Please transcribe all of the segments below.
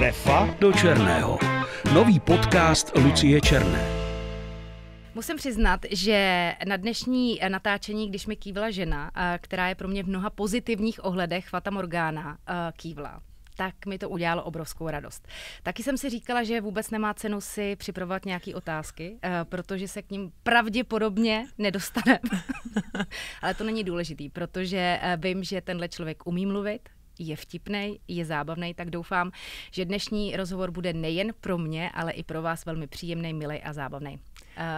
Trefa do černého. Nový podcast Lucie Černé. Musím přiznat, že na dnešní natáčení, když mi kývla žena, eh, která je pro mě v mnoha pozitivních ohledech Fata Morgana, eh, kývla, tak mi to udělalo obrovskou radost. Taky jsem si říkala, že vůbec nemá cenu si připravovat nějaké otázky, eh, protože se k ním pravděpodobně nedostaneme. Ale to není důležitý, protože vím, že tenhle člověk umí mluvit, je vtipný, je zábavný, tak doufám, že dnešní rozhovor bude nejen pro mě, ale i pro vás velmi příjemný, milý a zábavný.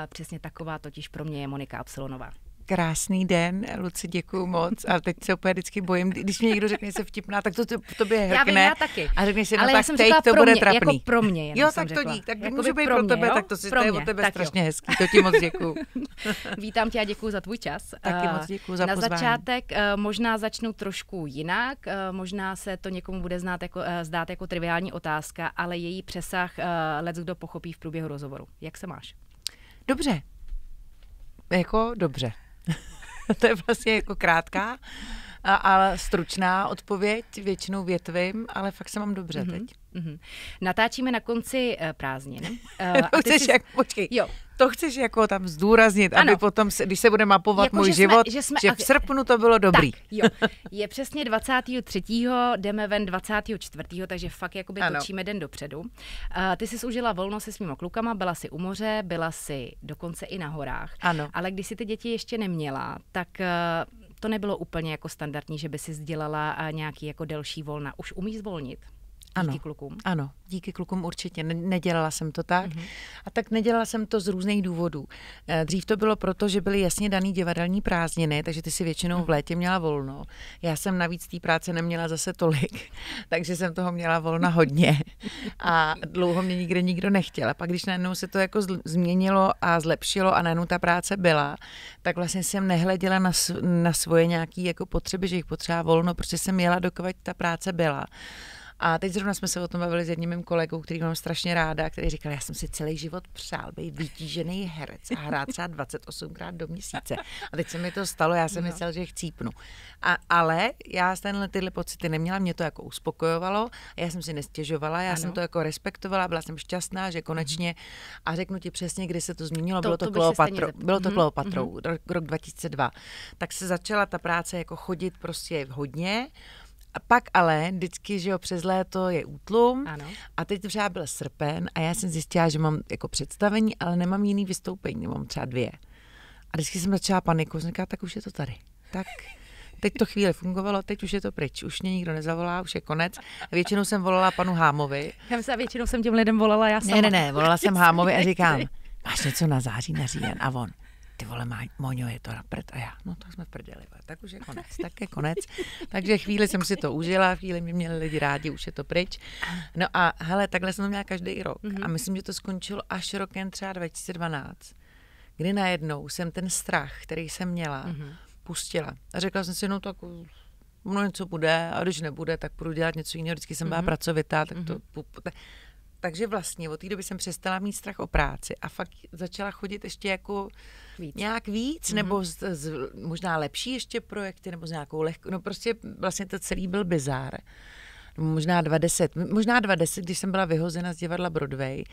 Přesně taková totiž pro mě je Monika Absolonová. Krásný den, Luci, děkuji moc. A teď se úplně vždycky bojím, když mi někdo řekne, že se vtipná, tak to, to, to by hrkne. Já vím, já taky. A řekneš si, no Ale tak teď řekla to pro bude mě, trapný. Jako pro mě, Jo, tak to dík, tak Jakoby může být pro pro mě, tebe, jo? tak to si pro to je mě. od tebe tak strašně jo. hezký, to ti moc děkuju. Vítám tě a děkuji za tvůj čas. Taky Eh, moc děkuju za Na pozvání. začátek eh, možná začnu trošku jinak, eh, možná se to někomu bude znát jako, zdát jako triviální otázka, ale její přesah let kdo pochopí v průběhu rozhovoru. Jak se máš? Dobře. Jako dobře. to je vlastně jako krátká, ale stručná odpověď, většinou větvím, ale fakt se mám dobře Mhm. teď. Mhm. Natáčíme na konci uh, prázdnin. Uh, to chceš jak, počkej, Jo, to chceš jako tam zdůraznit, Ano. aby potom, se, když se bude mapovat Jako, můj že jsme- život, že jsme- že v srpnu to bylo dobrý. Tak, jo. Je přesně 23. jdeme ven 24. takže fakt jakoby Ano. točíme den dopředu. Uh, ty jsi užila volno se svýma klukama, byla si u moře, byla si dokonce i na horách. Ano. Ale když si ty děti ještě neměla, tak uh, to nebylo úplně jako standardní, že by si sdělala nějaký jako delší volna. Už umíš zvolnit? Ano. Díky klukům. Ano, díky klukům určitě. Ne- nedělala jsem to tak. Mhm. Mm-hmm. A tak nedělala jsem to z různých důvodů. Eh, Dřív to bylo proto, že byly jasně daný divadelní prázdniny, takže ty si většinou Mhm. v létě měla volno. Já jsem navíc té práce neměla zase tolik, takže jsem toho měla volna hodně. A dlouho mě nikde nikdo nechtěl. A pak, když najednou se to jako změnilo a zlepšilo a najednou ta práce byla, tak vlastně jsem nehleděla na, na svoje nějaké jako potřeby, že jich potřeba volno, protože jsem jela, dokud ta práce byla. A teď zrovna jsme se o tom bavili s jedním mým kolegou, který mám strašně ráda, který říkal, já jsem si celý život přál být vytížený herec a hrát třeba 28krát do měsíce. A teď se mi to stalo, já jsem No. myslel, že chcípnu. A, ale já tenhle tyhle pocity neměla, mě to jako uspokojovalo, já jsem si nestěžovala, já Ano. jsem to jako respektovala, byla jsem šťastná, že konečně, a řeknu ti přesně, kdy se to změnilo, To- bylo to to, Kleopatro, bylo to Mhm, Kleopatrou, rok, rok 2002. Tak se začala ta práce jako chodit prostě hodně, a pak ale vždycky, že jo, přes léto je útlum Ano. a teď třeba byl srpen a já jsem zjistila, že mám jako představení, ale nemám jiný vystoupení, mám třeba dvě. A vždycky jsem začala paniku, jsem říkala, tak už je to tady. Tak teď to chvíli fungovalo, teď už je to pryč, už mě nikdo nezavolá, už je konec. A většinou jsem volala panu Hámovi. Já myslím, většinou jsem těm lidem volala já sama. Ne, ne, ne, volala jsem Hámovi a říkám, máš něco na září, na říjen? A on, ty vole, má, Moňo, je to na prd. A já, no tak jsme v prdeli, tak už je konec, tak je konec. Takže chvíli jsem si to užila, chvíli mě měli lidi rádi, už je to pryč. No a hele, takhle jsem to měla každý rok. A myslím, že to skončilo až rokem třeba 2012, kdy najednou jsem ten strach, který jsem měla, pustila. A řekla jsem si, no tak no něco bude a když nebude, tak půjdu dělat něco jiného. Vždycky jsem byla pracovitá, tak to... tak- Takže vlastně od té doby jsem přestala mít strach o práci a fakt začala chodit ještě jako Víc. nějak víc, mm-hmm. nebo z, z, možná lepší ještě projekty, nebo s nějakou lehkou, no prostě vlastně to celý byl bizár. Možná 20, možná 20, když jsem byla vyhozena z divadla Broadway,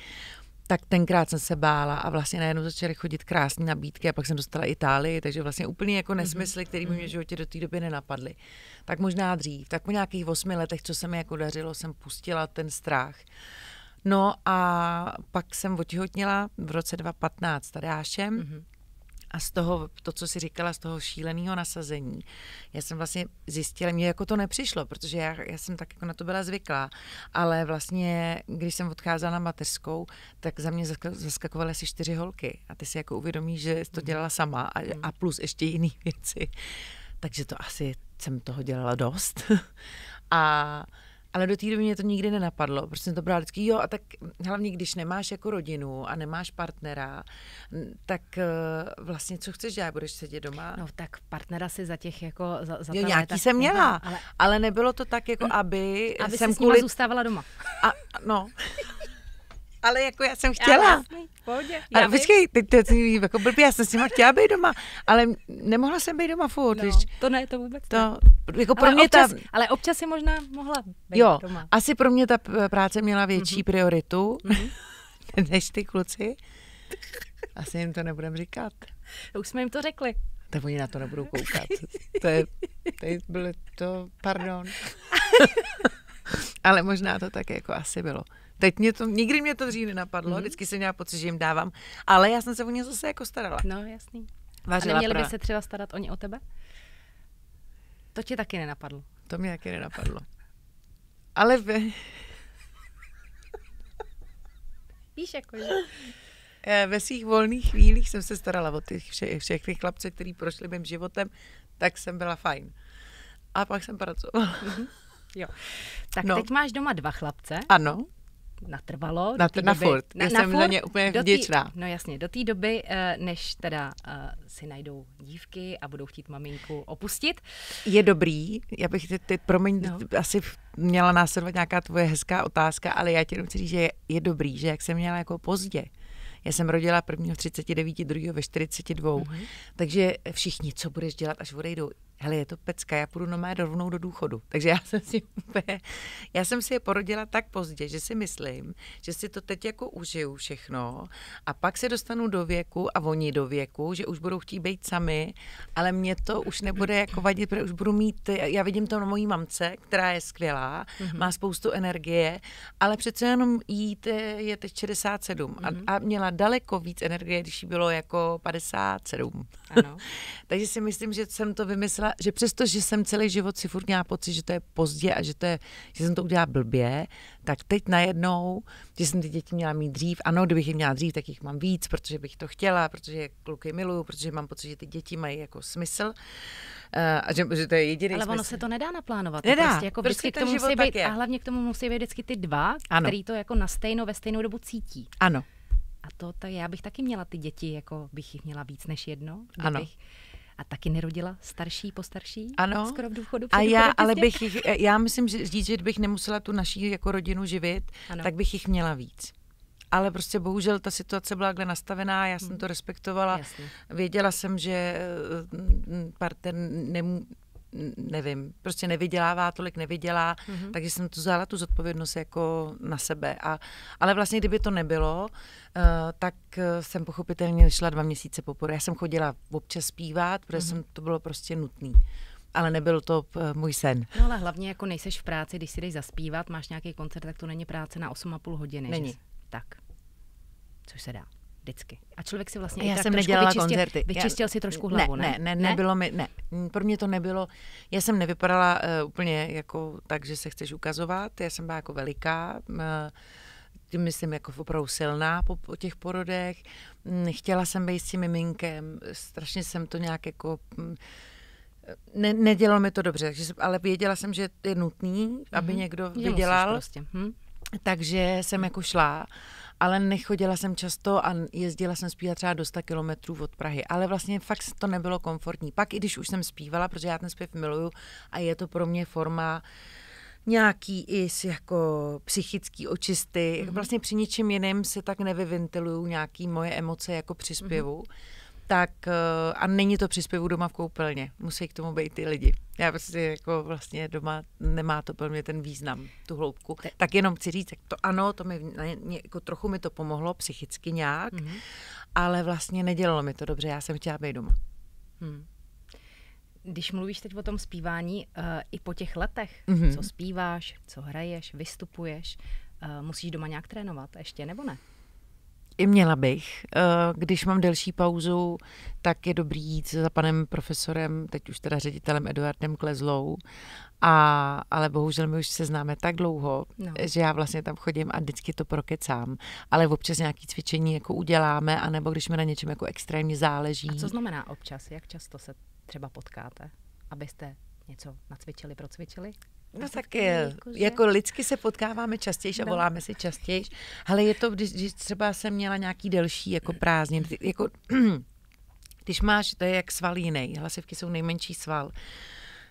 tak tenkrát jsem se bála a vlastně najednou začaly chodit krásné nabídky a pak jsem dostala Itálii, takže vlastně úplně jako nesmysly, které by mě v životě do té doby nenapadly. Tak možná dřív, tak po nějakých osmi letech, co se mi jako dařilo, jsem pustila ten strach. No a pak jsem otěhotněla v roce 2015 s Tadášem. Mm-hmm. A z toho, to, co si říkala, z toho šíleného nasazení, já jsem vlastně zjistila, mě jako to nepřišlo, protože já, já jsem tak jako na to byla zvyklá, ale vlastně, když jsem odcházela na mateřskou, tak za mě zaska- zaskakovaly asi čtyři holky a ty si jako uvědomíš, že jsi to dělala sama a, a plus ještě jiné věci. Takže to asi jsem toho dělala dost. a ale do té doby mě to nikdy nenapadlo, protože jsem to brala vždycky, jo, a tak hlavně, když nemáš jako rodinu a nemáš partnera, tak uh, vlastně co chceš dělat, budeš sedět doma? No tak partnera si za těch jako za, za jo, nějaký léta- jsem měla, ale, ale, nebylo to tak, jako aby, aby jsem kvůli... zůstávala doma. A, no. Ale jako já jsem chtěla. jasný, v pohodě, já Ale počkej, teď to je jako blbě, já jsem s nima chtěla být doma, ale nemohla jsem být doma furt, No, víš. to ne, to vůbec ne. To, jako pro ale, mě občas, ta, ale občas si možná mohla být jo, doma. asi pro mě ta práce měla větší Mhm. prioritu, Mhm. než ty kluci. Asi jim to nebudem říkat. Už jsme jim to řekli. Tak oni na to nebudou koukat. To je, to je bylo to, pardon. Ale možná to tak jako asi bylo. Teď mě to, nikdy mě to dřív nenapadlo, Mhm. vždycky jsem měla pocit, že jim dávám, ale já jsem se o ně zase jako starala. No, jasný. A Vařila neměli by pra- se třeba starat oni o tebe? To ti taky nenapadlo. To mě taky nenapadlo. Ale ve, Víš, jako, že... eh, ve svých volných chvílích jsem se starala o ty vše, všechny chlapce, který prošli mým životem, tak jsem byla fajn. A pak jsem pracovala. Jo. Tak no. teď máš doma dva chlapce, Ano, natrvalo. Na- té na doby, furt. Já jsem za ně úplně do vděčná. no jasně, do té doby, eh, než teda eh, si najdou dívky a budou chtít maminku opustit. je dobrý, já bych teď, teď promiň, No. asi měla následovat nějaká tvoje hezká otázka, ale já ti jenom chci říct, že je, je dobrý, že jak jsem měla jako pozdě, já jsem rodila prvního v 39, druhého ve 42, Mhm. mm-hmm. takže všichni, co budeš dělat, až odejdou, hele, je to pecka, já půjdu nomé rovnou do důchodu. Takže já jsem si úplně, já jsem si je porodila tak pozdě, že si myslím, že si to teď jako užiju všechno a pak se dostanu do věku a oni do věku, že už budou chtít být sami, ale mě to už nebude jako vadit, protože už budu mít, já vidím to na mojí mamce, která je skvělá, mm-hmm. má spoustu energie, ale přece jenom jí te- je teď 67 mm-hmm. a, a měla daleko víc energie, když jí bylo jako 57. Ano. Takže si myslím, že jsem to vymyslela, že přesto, že jsem celý život si furt měla pocit, že to je pozdě a že, to je, že jsem to udělala blbě, tak teď najednou, že jsem ty děti měla mít dřív, ano, kdybych je měla dřív, tak jich mám víc, protože bych to chtěla, protože kluky miluju, protože mám pocit, že ty děti mají jako smysl eh, a že, že to je jediný Ale smysl. ono se to nedá naplánovat. Nedá, To prostě jako prostě vždycky k tomu musí být, a hlavně k tomu musí být vždycky ty dva, Ano. který to jako na stejno, ve stejnou dobu cítí. Ano, A to tak já bych taky měla ty děti, jako bych jich měla víc než jedno. Ano. Kdybych, a taky nerodila starší po starší? Ano. Skoro v důchodu. A já, důchodu ale těsně? bych jich, eh, já myslím, že říct, že kdybych nemusela tu naší jako rodinu živit, Ano. tak bych jich měla víc. Ale prostě bohužel ta situace byla takhle nastavená, já jsem to respektovala. Jasně. Věděla jsem, že mm, partner nemů, nevím, prostě nevydělává, tolik nevydělá, Mhm. mm-hmm. takže jsem tu vzala tu zodpovědnost jako na sebe. A, ale vlastně, kdyby to nebylo, uh, tak uh, jsem pochopitelně šla dva měsíce poporu. Já jsem chodila občas zpívat, protože mm-hmm. jsem, to bylo prostě nutný. Ale nebyl to uh, můj sen. No ale hlavně jako nejseš v práci, když si jdeš zaspívat, máš nějaký koncert, tak to není práce na 8,5 hodiny. Není. Že? Tak. Což se dá. Vždycky. A člověk si vlastně Já i tak jsem nedělala vyčistil, koncerty. Vyčistil já, si trošku hlavu, ne? Ne, ne, ne, nebylo mi, ne. Pro mě to nebylo, já jsem nevypadala uh, úplně jako tak, že se chceš ukazovat, já jsem byla jako veliká, uh, myslím jako opravdu silná po, po těch porodech. Mm, Chtěla jsem být s tím miminkem, strašně jsem to nějak jako... mm, Ne, nedělalo mi to dobře, takže, jsem- ale věděla jsem, že je nutný, aby Mhm. někdo vydělal. Prostě. Hm? Takže jsem jako šla, ale nechodila jsem často a jezdila jsem zpívat třeba do 100 kilometrů od Prahy. Ale vlastně fakt to nebylo komfortní. Pak i když už jsem zpívala, protože já ten zpěv miluju a je to pro mě forma nějaký i s jako psychický očisty. Mm-hmm. Vlastně při ničem jiném se tak nevyventiluju nějaký moje emoce jako při zpěvu. Mm-hmm. Tak eh, a není to při zpěvu doma v koupelně. Musí k tomu být ty lidi. Já prostě jako vlastně doma nemá to pro mě ten význam, tu hloubku. Tak jenom chci říct, to ano, to mi jako trochu mi to pomohlo psychicky nějak, mm-hmm. ale vlastně nedělalo mi to dobře. Já jsem chtěla být doma. Hm. Když mluvíš teď o tom zpívání, uh, i po těch letech, Mhm. mm-hmm. co zpíváš, co hraješ, vystupuješ, uh, musíš doma nějak trénovat ještě, nebo ne? I měla bych. Eh, Když mám delší pauzu, tak je dobrý jít za panem profesorem, teď už teda ředitelem Eduardem Klezlou, a, ale bohužel my už se známe tak dlouho, No. že já vlastně tam chodím a vždycky to prokecám. Ale občas nějaký cvičení jako uděláme, anebo když mi na něčem jako extrémně záleží. A co znamená občas? Jak často se třeba potkáte, abyste něco nacvičili, procvičili? No tak je, jako, že- jako lidsky se potkáváme častěji a No. voláme si častěji. Ale je to, když, když třeba jsem měla nějaký delší jako prázdnin, jako, když máš, to je jak sval jiný, hlasivky jsou nejmenší sval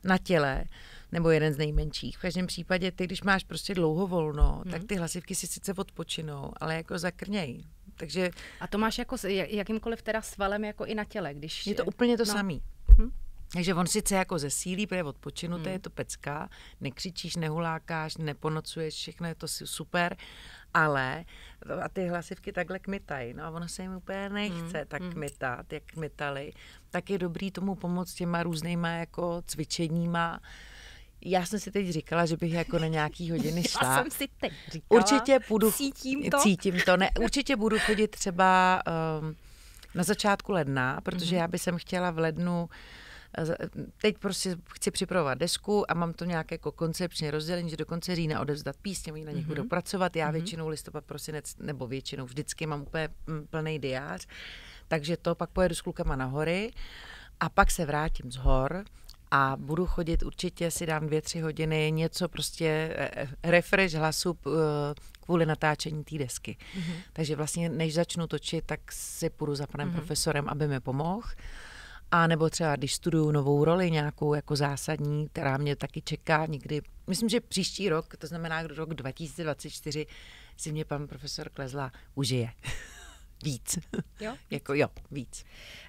na těle, nebo jeden z nejmenších. V každém případě ty, když máš prostě dlouho volno, hmm. tak ty hlasivky si sice odpočinou, ale jako zakrnějí. Takže... A to máš jako s jakýmkoliv teda svalem jako i na těle, když... Je to úplně to no. samý. Hmm. Takže on sice jako zesílí, protože odpočinuté, hmm. je to pecka, nekřičíš, nehulákáš, neponocuješ, všechno je to super, ale a ty hlasivky takhle kmitají, no a ono se jim úplně nechce hmm. tak hmm. kmitat, jak kmitali, tak je dobrý tomu pomoct těma různýma jako cvičeníma, já jsem si teď říkala, že bych jako na nějaký hodiny šla. Já jsem si teď říkala, určitě budu, cítím to. Cítím to, ne, určitě budu chodit třeba um, na začátku ledna, protože mm-hmm. já bych chtěla v lednu Teď prostě chci připravovat desku a mám to nějaké jako koncepčně rozdělení, že do konce října odevzdat písně, na nich mm-hmm. budu pracovat. Já mm-hmm. většinou listopad, prosinec, nebo většinou vždycky mám úplně mm, plný diář, takže to pak pojedu s klukama na hory a pak se vrátím z hor a budu chodit, určitě si dám dvě, tři hodiny, něco prostě eh, eh, refresh hlasu eh, kvůli natáčení té desky. Mm-hmm. Takže vlastně, než začnu točit, tak si půjdu za panem mm-hmm. profesorem, aby mi pomohl. A nebo třeba, když studuju novou roli, nějakou jako zásadní, která mě taky čeká někdy, myslím, že příští rok, to znamená rok 2024, si mě pan profesor Klezla užije. víc. Jo? jako jo, víc.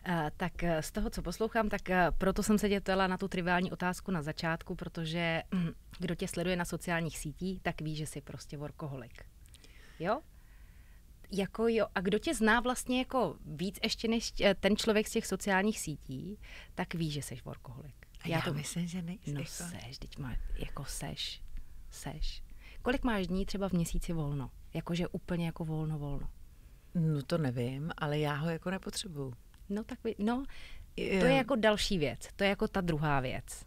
Uh, tak eh, z toho, co poslouchám, tak uh, proto jsem se dětala na tu triviální otázku na začátku, protože kdo tě sleduje na sociálních sítích, tak ví, že jsi prostě workoholik. Jo? Jako jo, a kdo tě zná vlastně jako víc ještě než ten člověk z těch sociálních sítí, tak ví, že jsi workoholik. A já, já to myslím, že nejsi. No jako... seš, teď má, jako seš, seš. Kolik máš dní třeba v měsíci volno? Jakože úplně jako volno, volno. No to nevím, ale já ho jako nepotřebuju. No tak vy, no, to je jako další věc, to je jako ta druhá věc.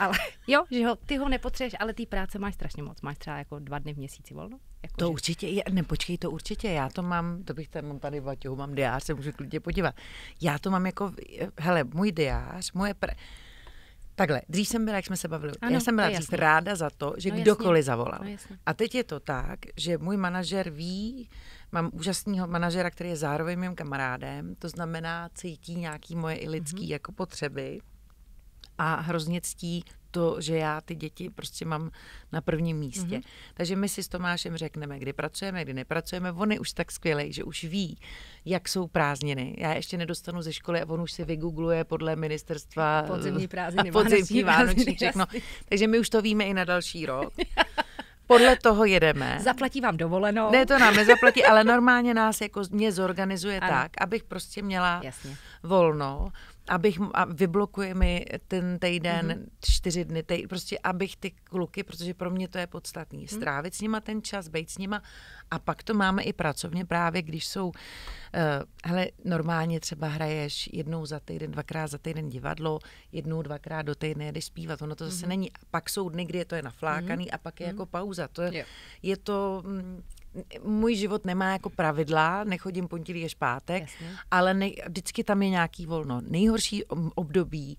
Ale jo, že ho, ty ho nepotřebuješ, ale ty práce máš strašně moc. Máš třeba jako dva dny v měsíci volno? Jako to že... určitě, ne, počkej, to určitě, já to mám, to bych tam mám tady v mám diář, se můžu klidně podívat. Já to mám jako, hele, můj diář, moje, pre, Takhle, dřív jsem byla, jak jsme se bavili, ano, já jsem byla dřív ráda za to, že no, kdokoliv jasně. zavolal. No, a teď je to tak, že můj manažer ví, mám úžasného manažera, který je zároveň mým kamarádem, to znamená, cítí nějaký moje i lidský mm-hmm. jako potřeby a hrozně ctí to, že já ty děti prostě mám na prvním místě. Mm-hmm. Takže my si s Tomášem řekneme, kdy pracujeme, kdy nepracujeme. On je už tak skvělý, že už ví, jak jsou prázdniny. Já ještě nedostanu ze školy a on už si vygoogluje podle ministerstva podzemní prázdniny, podzemní vánoční, všechno. Takže my už to víme i na další rok. Podle toho jedeme. Zaplatí vám dovolenou. Ne, to nám nezaplatí, ale normálně nás jako mě zorganizuje ano. tak, abych prostě měla Jasně. volno abych, a vyblokuje mi ten týden, mm-hmm. čtyři dny, tej, prostě abych ty kluky, protože pro mě to je podstatný, mm. strávit s nima ten čas, být s nima a pak to máme i pracovně právě, když jsou, uh, hele, normálně třeba hraješ jednou za týden, dvakrát za týden divadlo, jednou, dvakrát do týdne jdeš zpívat, ono to zase mm-hmm. není, a pak jsou dny, kdy je to je naflákaný mm-hmm. a pak je mm-hmm. jako pauza, to je, yeah. je to, mm, můj život nemá jako pravidla, nechodím pondělí až pátek, Jasně. ale ne, vždycky tam je nějaký volno. Nejhorší období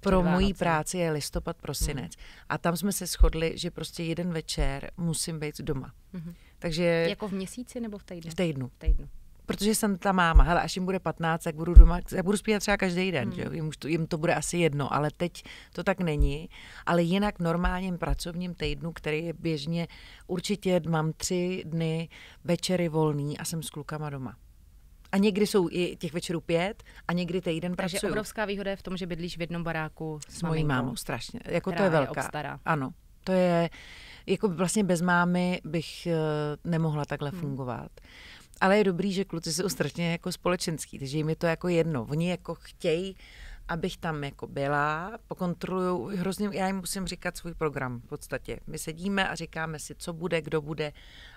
pro moji práci je listopad, prosinec. Hmm. A tam jsme se shodli, že prostě jeden večer musím být doma. Hmm. Takže... Jako v měsíci nebo v týdnu? V týdnu. V týdnu protože jsem ta máma, hele, až jim bude 15, tak budu doma, já budu zpívat třeba každý den, hmm. že jim, to, jim to bude asi jedno, ale teď to tak není. Ale jinak normálním pracovním týdnu, který je běžně, určitě mám tři dny večery volný a jsem s klukama doma. A někdy jsou i těch večerů pět a někdy týden Takže pracuju. obrovská výhoda je v tom, že bydlíš v jednom baráku s, s mojí mámou, strašně. Jako to je velká. Je ano, to je, jako vlastně bez mámy bych uh, nemohla takhle hmm. fungovat. Ale je dobrý, že kluci jsou strašně jako společenský, takže jim je to jako jedno. Oni jako chtějí, abych tam jako byla, pokontroluju, hrozně, já jim musím říkat svůj program v podstatě. My sedíme a říkáme si, co bude, kdo bude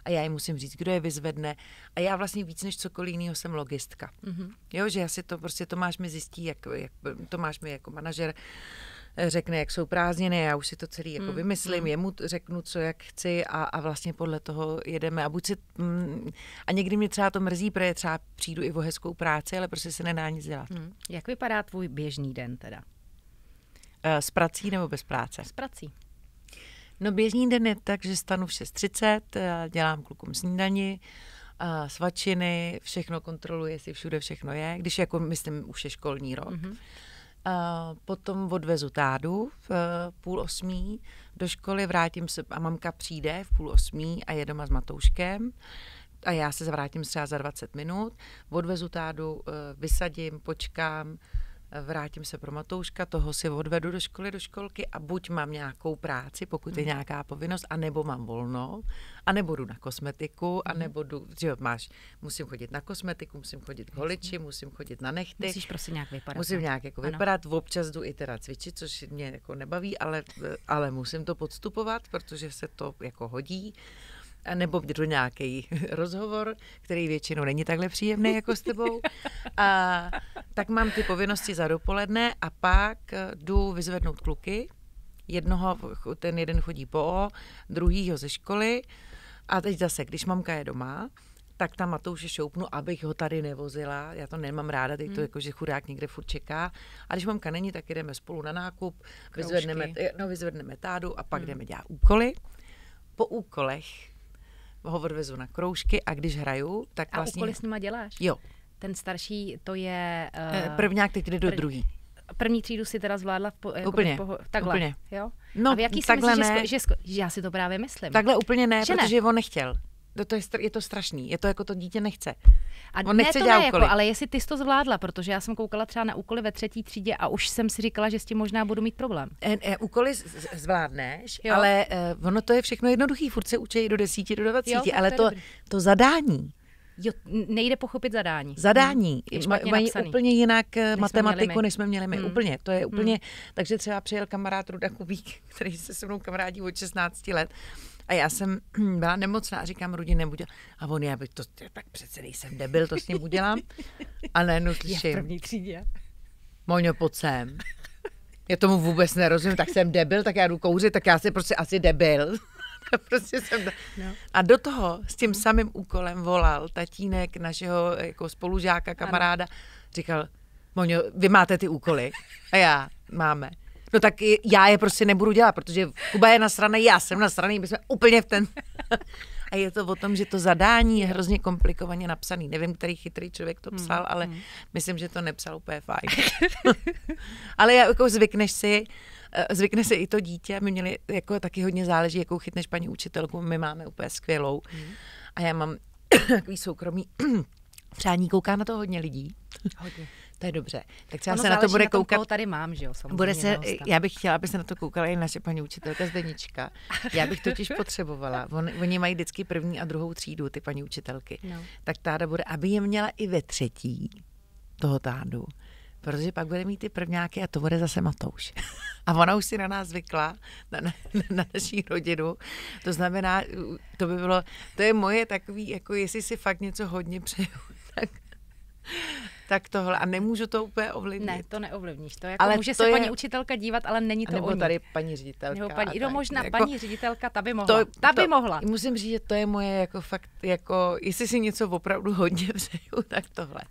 a já jim musím říct, kdo je vyzvedne a já vlastně víc než cokoliv jiného jsem logistka. Mm-hmm. Jo, že asi to prostě Tomáš mi zjistí, jak, jak Tomáš mi jako manažer řekne, jak jsou prázdniny, já už si to celý jako mm. vymyslím, mm. jemu řeknu, co jak chci a, a vlastně podle toho jedeme. A buď si, mm, a někdy mě třeba to mrzí, protože třeba přijdu i o hezkou práci, ale prostě se nedá nic dělat. Mm. Jak vypadá tvůj běžný den teda? Eh, s prací nebo bez práce? S prací. No běžný den je tak, že stanu v 6.30, eh, dělám klukům snídani, a svačiny, všechno kontroluji, jestli všude všechno je, když jako myslím už je školní rok. Mm-hmm potom odvezu tádu v uh, půl osmí do školy, vrátím se a mamka přijde v půl osmí a je doma s Matouškem a já se vrátím třeba za 20 minut, odvezu tádu, uh, vysadím, počkám, vrátím se pro Matouška, toho si odvedu do školy, do školky a buď mám nějakou práci, pokud je hmm. nějaká povinnost, anebo mám volno, anebo jdu na kosmetiku, hmm. anebo jdu, že máš, musím chodit na kosmetiku, musím chodit k holiči, musím chodit na nechty. Musíš prostě nějak vypadat. Musím nějak jako ano. vypadat, občas jdu i teda cvičit, což mě jako nebaví, ale, ale musím to podstupovat, protože se to jako hodí nebo do nějaký rozhovor, který většinou není takhle příjemný jako s tebou. A, tak mám ty povinnosti za dopoledne a pak eh, jdu vyzvednout kluky. Jednoho, ten jeden chodí po, druhýho ze školy. A teď zase, když mamka je doma, tak tam Matouše šoupnu, abych ho tady nevozila. Já to nemám ráda, teď to hmm. jako, že chudák někde furt čeká. A když mamka není, tak jdeme spolu na nákup, vyzvedneme, no, vyzvedneme tádu a pak hmm. jdeme dělat úkoly. Po úkolech ho odvezu na kroužky a když hraju, tak a vlastně... úkoly s nima děláš? Jo. Ten starší, to je... Uh, Prvňák teď jde do prv... druhý. První třídu si teda zvládla v po, jako úplně, poho- takhle, úplně. jo? No, a v jaký takhle myslíš, ne. Že, sko- že, že, já si to právě myslím. Takhle úplně ne, že protože ne? on nechtěl. To, to je, je to strašný. Je to jako to dítě nechce. A On ne, nechce to dělat ne, jako, úkoly. ale jestli ty jsi to zvládla, protože já jsem koukala třeba na úkoly ve třetí třídě a už jsem si říkala, že s tím možná budu mít problém. E, e, úkoly z- zvládneš, Jo. ale e, ono to je všechno jednoduchý. Furt se učí do desíti, do tak ale to to, to zadání, Jo, nejde pochopit zadání. zadání Je ma- špatně mají napsaný. úplně jinak eh, jsme matematiku, my. než jsme měli my. Hmm. Úplně, to je úplně, takže třeba přijel kamarád Ruda Kubík, který se se mnou kamarádí od 16 let a já jsem byla nemocná a říkám, Rudi, nebuď. A on, já bych to, tak přece nejsem debil, to s ním udělám. A najednou slyším, třídě. Moňo, pojď sem. Já tomu vůbec nerozumím, tak jsem debil, tak já jdu kouřit, tak já jsem prostě asi debil. prostě jsem... No. A do toho s tím samým úkolem volal tatínek našeho jako spolužáka, kamaráda, říkal, Moňo, vy máte ty úkoly a já máme. No tak já je prostě nebudu dělat, protože Kuba je nasraný, já jsem nasraný, my jsme úplně v ten... A je to o tom, že to zadání je hrozně komplikovaně napsaný. Nevím, který chytrý člověk to psal, ale myslím, že to nepsal úplně fajn. ale já, jako zvykneš si, zvykne se i to dítě. My měli, jako taky hodně záleží, jakou chytneš paní učitelku. My máme úplně skvělou. A já mám takový soukromý přání, kouká na to hodně lidí. Hodně. To je dobře. Tak třeba Ono se na to bude na tom, koukat koho tady mám, že jo, samozřejmě. bude se, já bych chtěla, aby se na to koukala i naše paní učitelka Zdenička. Já bych totiž potřebovala, on, oni mají vždycky první a druhou třídu, ty paní učitelky. No. Tak táda bude, aby je měla i ve třetí toho tádu. Protože pak bude mít ty prvňáky a to bude zase Matouš. A ona už si na nás zvykla, na, na, na naší rodinu. To znamená, to by bylo, to je moje takový, jako jestli si fakt něco hodně přeju, tak, tak tohle. A nemůžu to úplně ovlivnit. Ne, to neovlivníš. To jako Ale může to se je- paní učitelka dívat, ale není to nebo o tady paní ředitelka. Nebo paní, no tak. možná Jako- paní ředitelka, ta by mohla. ta by to, mohla. Musím říct, že to je moje jako fakt, jako, jestli si něco opravdu hodně přeju, tak tohle.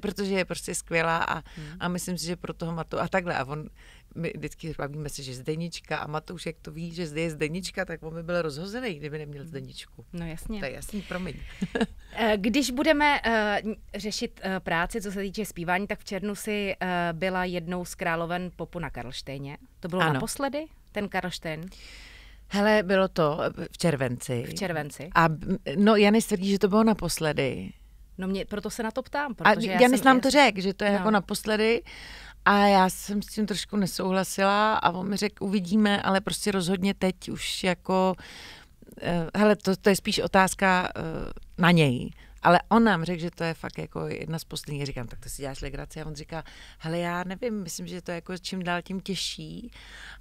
Protože je prostě skvělá a, hmm. a myslím si, že pro toho Matu a takhle. A on, my vždycky bavíme se, že Zdenička a Matoušek to ví, že zde je Zdenička, tak on by byl rozhozený, kdyby neměl Zdeničku. No jasně. To je jasný, promiň. Eh, Když budeme uh, řešit uh, práci, co se týče zpívání, tak v červnu si uh, byla jednou z královen popu na Karlštejně. To bylo Ano. naposledy, ten Karlštejn Hele, bylo to v červenci. v červenci. A no, Janis tvrdí, že to bylo naposledy. No mě, proto se na to ptám, A já jsem, nám to řekl, že to je No. jako naposledy. A já jsem s tím trošku nesouhlasila a on mi řekl, uvidíme, ale prostě rozhodně teď už jako, eh, hele, to, to je spíš otázka eh, na něj. Ale on nám řekl, že to je fakt jako jedna z posledních. Říkám, tak to si děláš legraci. A on říká, hele, já nevím, myslím, že to je jako čím dál tím těžší.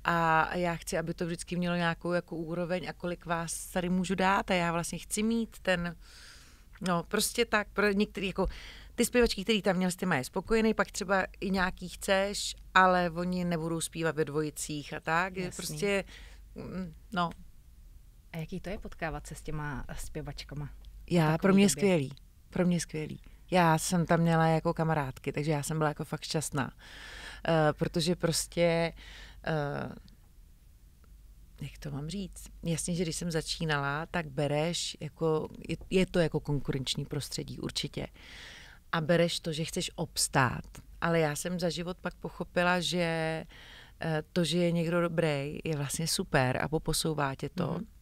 A já chci, aby to vždycky mělo nějakou jako úroveň a kolik vás tady můžu dát. A já vlastně chci mít ten, No, prostě tak, pro některý, jako ty zpěvačky, který tam měl, s těma je spokojený, pak třeba i nějaký chceš, ale oni nebudou zpívat ve dvojicích a tak. Je Jasný. prostě, mm, no, A jaký to je potkávat se s těma zpěvačkama? já, pro mě době. skvělý, pro mě skvělý. Já jsem tam měla jako kamarádky, takže já jsem byla jako fakt šťastná. Uh, protože prostě, uh, jak to mám říct, jasně, že když jsem začínala, tak bereš, jako, je, to jako konkurenční prostředí určitě. A bereš to, že chceš obstát ale já jsem za život pak pochopila, že eh, to, že je někdo dobrý, je vlastně super a poposouvá tě to. Mm-hmm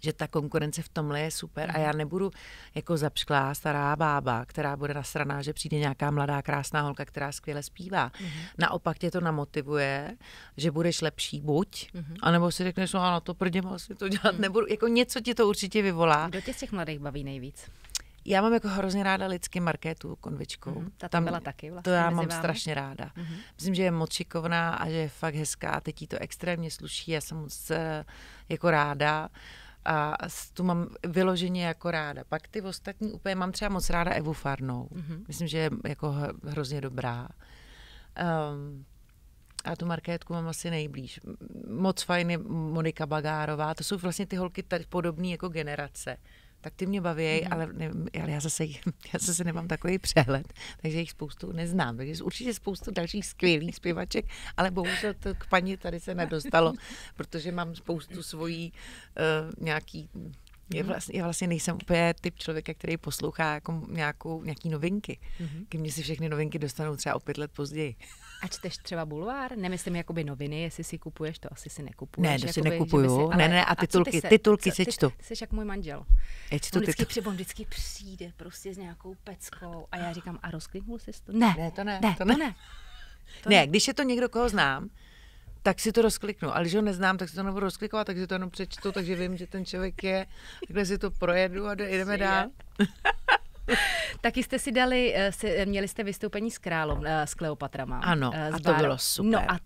že ta konkurence v tomhle je super a já mhm. nebudu jako zapšklá stará bába, která bude nasraná, že přijde nějaká mladá krásná holka, která skvěle zpívá. Mm-hmm. Naopak tě to namotivuje, že budeš lepší buď, mm-hmm. anebo si řekneš, no ano, to prdě asi to dělat mm-hmm. nebudu. Jako něco ti to určitě vyvolá. Kdo tě z těch mladých baví nejvíc? Já mám jako hrozně ráda lidsky Markétu konvičkou. Mm-hmm. Ta tam byla taky vlastně To já mám vámi. strašně ráda. Mm-hmm. Myslím, že je moc šikovná a že je fakt hezká teď jí to extrémně sluší. Já jsem moc eh, jako ráda a tu mám vyloženě jako ráda. Pak ty ostatní úplně mám třeba moc ráda Evu Farnou. Mm-hmm. Myslím, že je jako hrozně dobrá. Um, a tu Markétku mám asi nejblíž. Moc fajn je Monika Bagárová. To jsou vlastně ty holky tady podobné jako generace tak ty mě baví, mm. ale, ne, ale já, zase, já zase nemám takový přehled, takže jich spoustu neznám. Takže určitě spoustu dalších skvělých zpěvaček, ale bohužel to k paní tady se nedostalo, protože mám spoustu svojí uh, nějaký je mhm. vlastně, já vlastně nejsem úplně typ člověka, který poslouchá jako nějakou, nějaký novinky. Mm-hmm. Ke mně si všechny novinky dostanou třeba o pět let později. A čteš třeba bulvár? Nemyslím jakoby noviny, jestli si kupuješ, to asi si nekupuješ. Ne, to si nekupuju. Si, ne, ne, a titulky, a se, titulky se čtu. Ty, ty jsi jak můj manžel. Já čtu on vždycky, při, on vždycky přijde prostě s nějakou peckou a já říkám, a rozkliknul jsi to? Ne, ne, to ne, ne to ne. To ne. To ne, ne, když je to někdo, koho znám, tak si to rozkliknu. Ale když ho neznám, tak si to nebudu rozklikovat, takže to jenom přečtu, takže vím, že ten člověk je. Takhle si to projedu a jdeme dál. Taky jste si dali, eh, měli jste vystoupení s králem, eh, s Kleopatrama. Ano, eh, a to bylo super. No a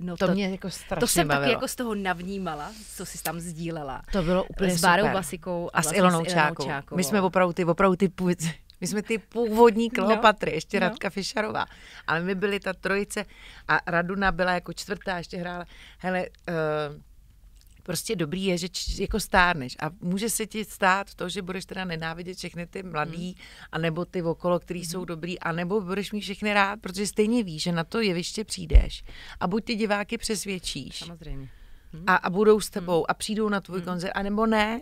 No to, to mě jako strašně To jsem bavilo. taky jako z toho navnímala, co jsi tam sdílela. To bylo úplně S Bárou super. Basikou a, a s vlastně Ilonou Čákou. My jsme opravdu ty, opravdu ty my jsme ty původní no, Kleopatry, no, ještě no. Radka Fischerová. Ale my byli ta trojice a Raduna byla jako čtvrtá, ještě hrála. Hele, uh, prostě dobrý je, že č, jako stárneš a může se ti stát to, že budeš teda nenávidět všechny ty mladý, hmm. anebo ty okolo, který hmm. jsou dobrý, anebo budeš mít všechny rád, protože stejně víš, že na to jeviště přijdeš a buď ty diváky přesvědčíš. Samozřejmě. Hmm. A, a budou s tebou hmm. a přijdou na tvůj hmm. koncert, anebo ne,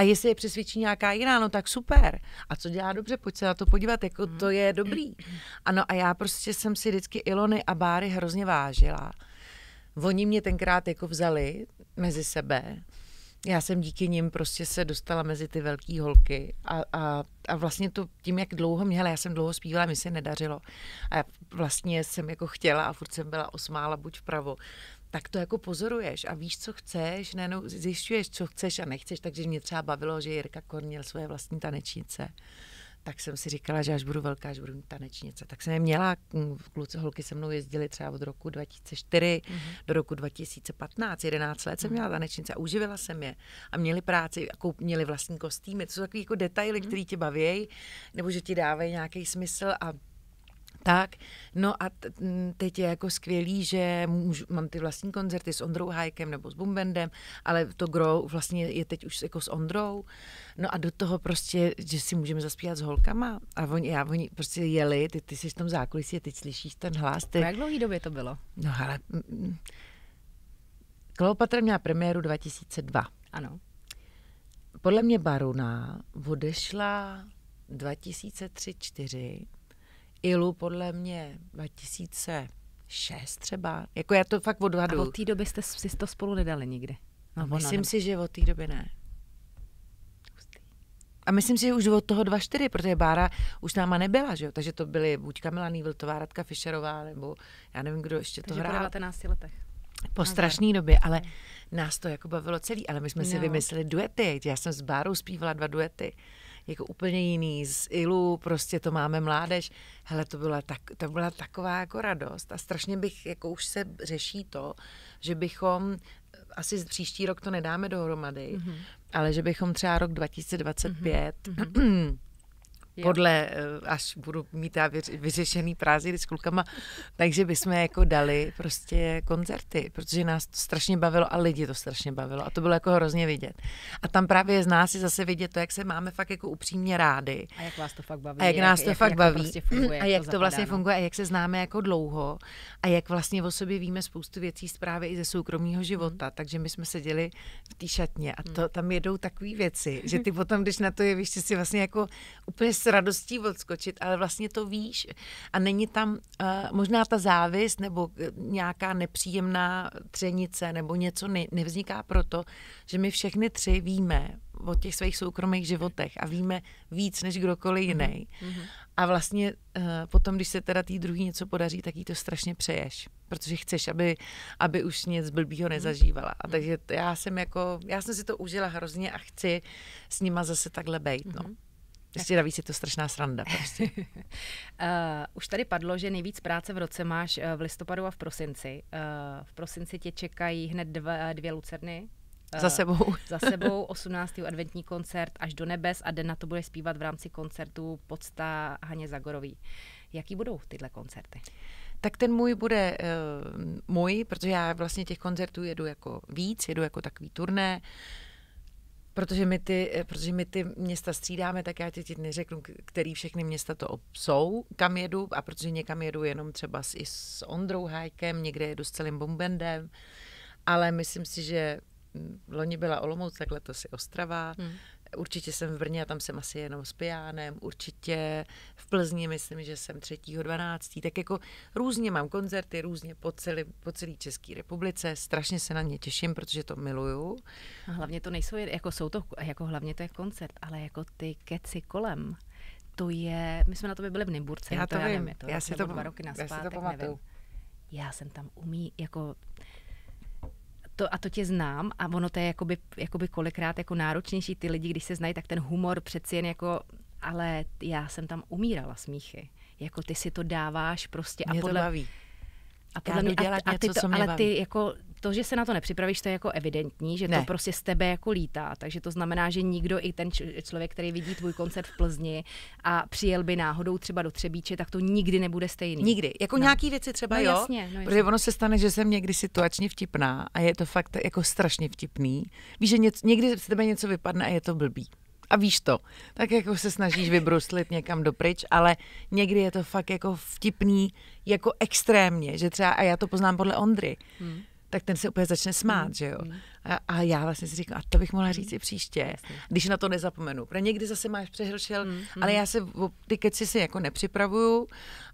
a jestli je přesvědčí nějaká jiná, no tak super. A co dělá dobře, pojď se na to podívat, jako to je dobrý. Ano a já prostě jsem si vždycky Ilony a Báry hrozně vážila. Oni mě tenkrát jako vzali mezi sebe. Já jsem díky nim prostě se dostala mezi ty velké holky a, a, a vlastně to tím, jak dlouho mě, já jsem dlouho zpívala, mi se nedařilo. A vlastně jsem jako chtěla a furt jsem byla osmála buď vpravo tak to jako pozoruješ a víš, co chceš, ne, no, zjišťuješ, co chceš a nechceš, takže mě třeba bavilo, že Jirka Korn měl svoje vlastní tanečnice. Tak jsem si říkala, že až budu velká, až budu mít tanečnice. Tak jsem je měla, kluci holky se mnou jezdili třeba od roku 2004 mm-hmm. do roku 2015, 11 let jsem mm-hmm. měla tanečnice a uživila jsem je. A měli práci, jako měli vlastní kostýmy. To jsou takové jako detaily, mm-hmm. které tě baví, nebo že ti dávají nějaký smysl a tak, no a teď je jako skvělý, že můžu, mám ty vlastní koncerty s Ondrou Hajkem nebo s Bumbendem, ale to gro vlastně je teď už jako s Ondrou. No a do toho prostě, že si můžeme zaspívat s holkama. A oni, já, oni prostě jeli, ty, ty jsi v tom zákulisí a teď slyšíš ten hlas. Ty... A jak dlouhý době to bylo? No ale... Kleopatra měla premiéru 2002. Ano. Podle mě Baruna odešla 2003-2004 Ilu podle mě 2006 třeba. Jako já to fakt odhadu. A od té doby jste si to spolu nedali nikdy? No, no myslím si, že od té doby ne. A myslím si, že už od toho 2-4, protože Bára už náma nebyla, že jo? Takže to byly buď Kamila Nýviltová, Radka Fischerová, nebo já nevím, kdo ještě Takže to hrál. po 19 letech. Po strašné době, ale nás to jako bavilo celý, ale my jsme no. si vymysleli duety. Já jsem s Bárou zpívala dva duety jako úplně jiný. Z Ilu prostě to máme mládež. Hele, to byla, tak, to byla taková jako radost a strašně bych, jako už se řeší to, že bychom asi příští rok to nedáme dohromady, mm-hmm. ale že bychom třeba rok 2025 mm-hmm. Podle, eh, až budu mít já vyřešený prázdniny s klukama, takže bychom jako dali prostě koncerty, protože nás to strašně bavilo a lidi to strašně bavilo a to bylo jako hrozně vidět. A tam právě z nás je zase vidět to, jak se máme fakt jako upřímně rády. A jak vás to fakt baví. A jak, jak nás to jak, fakt jak baví. To prostě funguje, a jak, jak to, to vlastně funguje a jak se známe jako dlouho a jak vlastně o sobě víme spoustu věcí právě i ze soukromého života. Hmm. Takže my jsme seděli v té šatně a to, hmm. tam jedou takové věci, že ty potom, když na to jevíš, si vlastně jako úplně se radostí odskočit, ale vlastně to víš a není tam uh, možná ta závist nebo nějaká nepříjemná třenice nebo něco ne, nevzniká proto, že my všechny tři víme o těch svých soukromých životech a víme víc než kdokoliv jiný. Mm-hmm. A vlastně uh, potom, když se teda tý druhý něco podaří, tak jí to strašně přeješ, protože chceš, aby, aby už nic blbýho mhm. nezažívala. A takže já jsem jako, já jsem si to užila hrozně a chci s nima zase takhle bejt, no. Mm-hmm. Ještě navíc je to strašná sranda. Prostě. uh, už tady padlo, že nejvíc práce v roce máš uh, v listopadu a v prosinci. Uh, v prosinci tě čekají hned dva, dvě lucerny. Uh, za sebou. za sebou 18. adventní koncert až do nebes a den na to bude zpívat v rámci koncertu Podsta Haně Zagorový. Jaký budou tyhle koncerty? Tak ten můj bude uh, můj, protože já vlastně těch koncertů jedu jako víc, jedu jako takový turné. Uh, Protože my, ty, eh, protože my ty města střídáme, tak já ti neřeknu, který všechny města to jsou, kam jedu, a protože někam jedu jenom třeba s, i s Ondrou Hajkem, někde jedu s celým Bombendem, ale myslím si, že hm, loni byla Olomouc, tak letos je Ostrava, hmm. Určitě jsem v Brně a tam jsem asi jenom s Pijánem, určitě v Plzni myslím, že jsem 3.12. Tak jako různě mám koncerty, různě po celé, po celé České republice, strašně se na ně těším, protože to miluju. A hlavně to nejsou, jako jsou to, jako hlavně to je koncert, ale jako ty keci kolem, to je, my jsme na to byli v Nymburce, já to, to vím, já, nevím, to já si to, dva roky naspátek, já si to pamatuju. Nevím. Já jsem tam umí, jako to, a to tě znám a ono to je jakoby, jakoby kolikrát jako náročnější ty lidi, když se znají, tak ten humor přeci jen jako, ale já jsem tam umírala smíchy. Jako ty si to dáváš prostě a Mě podle... to baví. A podle mě, a, a ty to, ale baví. ty jako to, že se na to nepřipravíš, to je jako evidentní, že ne. to prostě z tebe jako lítá. Takže to znamená, že nikdo, i ten člověk, který vidí tvůj koncert v Plzni a přijel by náhodou třeba do Třebíče, tak to nikdy nebude stejný. Nikdy. Jako no. nějaký věci třeba no, jo, jasně, no, jasně. protože ono se stane, že jsem někdy situačně vtipná a je to fakt jako strašně vtipný. Víš, že něco, někdy z tebe něco vypadne a je to blbý a víš to, tak jako se snažíš vybruslit někam dopryč, ale někdy je to fakt jako vtipný, jako extrémně, že třeba, a já to poznám podle Ondry, hmm tak ten se úplně začne smát, mm. že jo. Mm. A, a já vlastně si říkám, a to bych mohla říct i příště, Jasně. když na to nezapomenu. Protože někdy zase máš přehršel, mm. ale já se ty keci si jako nepřipravuju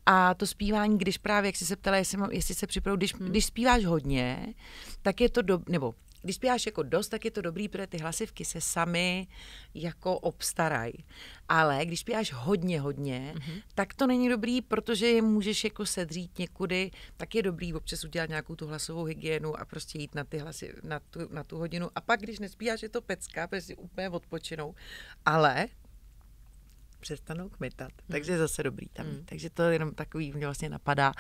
a to zpívání, když právě, jak jsi se ptala, jestli, mám, jestli se připravuju, když, mm. když zpíváš hodně, tak je to, do, nebo když zpíváš jako dost, tak je to dobrý, protože ty hlasivky se sami jako obstarají. Ale když zpíváš hodně, hodně, mm-hmm. tak to není dobrý, protože je můžeš jako sedřít někudy, tak je dobrý občas udělat nějakou tu hlasovou hygienu a prostě jít na, ty hlasy, na, tu, na tu hodinu. A pak, když nespíváš, je to pecka, protože si úplně odpočinou. Ale přestanou kmitat. Hmm. Takže zase dobrý tam. Hmm. Takže to jenom takový mě vlastně napadá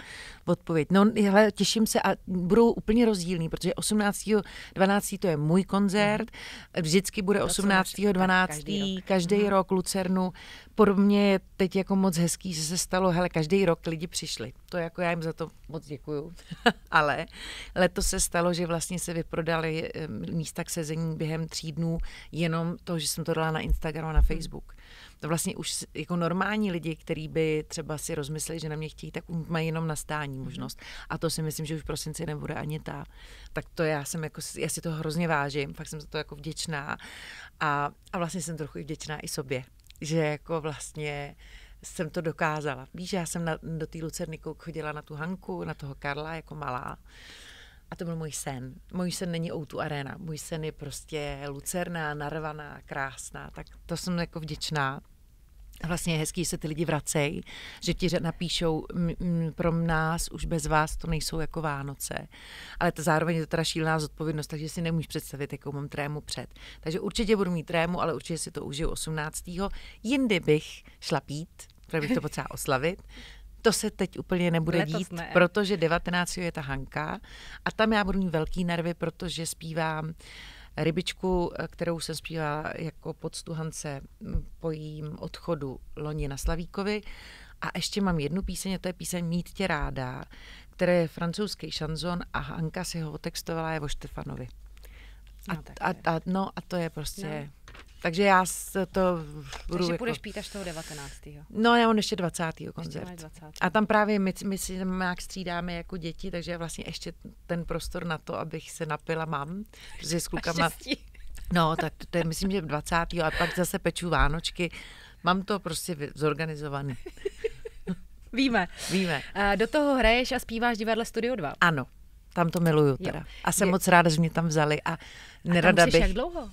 odpověď. No, hele, těším se a budou úplně rozdílný, protože 18. 12. to je můj koncert, hmm. vždycky bude 18. 12. každý rok, každý hmm. rok Lucernu. Pro mě je teď jako moc hezký, že se stalo, hele, každý rok lidi přišli. To jako já jim za to moc děkuju. Ale letos se stalo, že vlastně se vyprodali místa k sezení během tří dnů jenom to, že jsem to dala na Instagram a na hmm. Facebook. Vlastně už jako normální lidi, kteří by třeba si rozmysleli, že na mě chtějí, tak mají jenom nastání mhm. možnost. A to si myslím, že už v prosinci nebude ani ta. Tak to já jsem jako, já si to hrozně vážím, fakt jsem za to jako vděčná. A, a vlastně jsem trochu vděčná i sobě, že jako vlastně jsem to dokázala. Víš, já jsem na, do té Lucerny chodila na tu Hanku, na toho Karla jako malá. A to byl můj sen. Můj sen není Outu Arena. Můj sen je prostě lucerná, narvaná, krásná. Tak to jsem jako vděčná. Vlastně je hezký, že se ty lidi vracejí, že ti napíšou, pro nás už bez vás to nejsou jako Vánoce. Ale to zároveň je to teda šílená zodpovědnost, takže si nemůžu představit, jakou mám trému před. Takže určitě budu mít trému, ale určitě si to užiju 18. Jindy bych šla pít, protože bych to potřeba oslavit. To se teď úplně nebude Letos dít, ne. protože 19. je ta Hanka a tam já budu mít velký nervy, protože zpívám rybičku, kterou jsem zpívala jako podstuhance po jím odchodu loni na Slavíkovi. A ještě mám jednu píseň, a to je píseň Mít tě ráda, které je francouzský šanzon a Hanka si ho otextovala je o Štefanovi. A, no, a, a, no, a to je prostě... No. Takže já to budu... Takže budeš jako... pít až toho 19. No, já mám ještě 20. koncert. Ještě 20. A tam právě my, my si nějak střídáme jako děti, takže vlastně ještě ten prostor na to, abych se napila mám, protože s klukama... No, tak to je, myslím, že 20. a pak zase peču Vánočky Mám to prostě zorganizované. Víme. Víme. Uh, do toho hraješ a zpíváš divadle Studio 2. Ano, tam to miluju teda. Jo. A jsem Je... moc ráda, že mě tam vzali a nerada a tam bych... jak dlouho?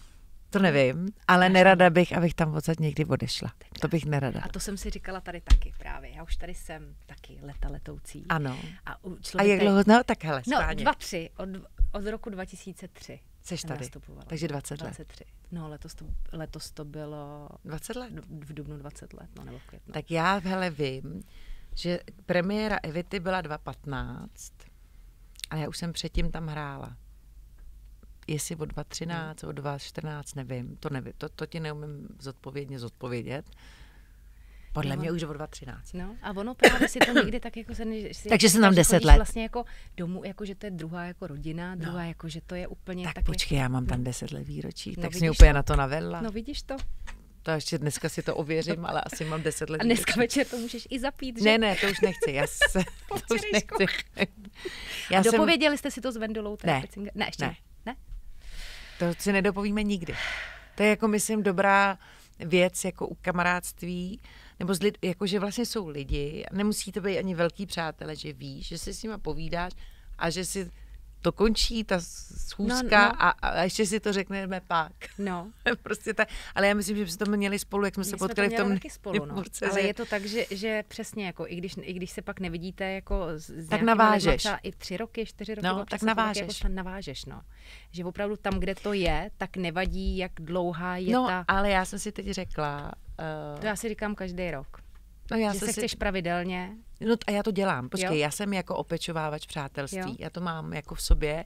To nevím, ale nerada bych, abych tam odsaď někdy odešla. To bych nerada. A to jsem si říkala tady taky právě. Já už tady jsem taky leta letoucí. Ano. A, a jak dlouho? No tak hele, No, dva, tři. Od, od roku 2003. Seš tady. Takže 20 let. 23. No, letos to, letos to bylo... 20 let? V dubnu 20 let, no nebo v květnu. Tak já hele vím, že premiéra Evity byla 2015, ale já už jsem předtím tam hrála jestli o 2.13, hmm. o 2.14, nevím, to nevím, to, to ti neumím zodpovědně zodpovědět. Podle no, mě už o 2.13. No a ono právě si to někdy tak jako se... Si Takže jsem tam 10 let. vlastně jako domů, jako že to je druhá jako rodina, no. druhá no. jako že to je úplně tak taky... počkej, já mám tam no. 10 let výročí, no, tak jsem úplně to? na to navedla. No vidíš to. To ještě dneska si to ověřím, ale asi mám 10 let. A dneska výročí. večer to můžeš i zapít, že? Ne, ne, to už nechci, já se, to už nechci. Já dopověděli jsem... jste si to s Vendolou? Ne, ne, ještě ne. ne? To si nedopovíme nikdy. To je jako, myslím, dobrá věc jako u kamarádství, nebo lid, jako, že vlastně jsou lidi, nemusí to být ani velký přátelé, že víš, že si s nima povídáš a že si to končí, ta schůzka no, no. A, a ještě si to řekneme pak. No. prostě tak. Ale já myslím, že jsme to měli spolu, jak jsme My se potkali v tom taky spolu, no. Burce, Ale že... je to tak, že, že přesně jako, i když, i když se pak nevidíte jako s tak navážeš. Třeba i tři roky, čtyři roky, no, tak navážeš. Tak jako navážeš, no. Že opravdu tam, kde to je, tak nevadí, jak dlouhá je no, ta... ale já jsem si teď řekla... Uh... To já si říkám každý rok. No já že se si... chceš pravidelně. No a já to dělám. Počkej, jo? já jsem jako opečovávač přátelství. Jo? Já to mám jako v sobě.